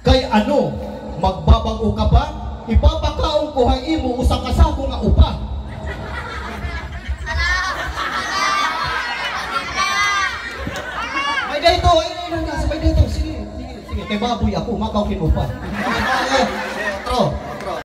Kay ano, magbabango ka ba? Ipapakaong ko imo usa ka sako nga upa. May dayto, ay, ay, ay, ay, ay, ay, ay, ay, ay, ay, ay, ay, ay, ay, ay, ay,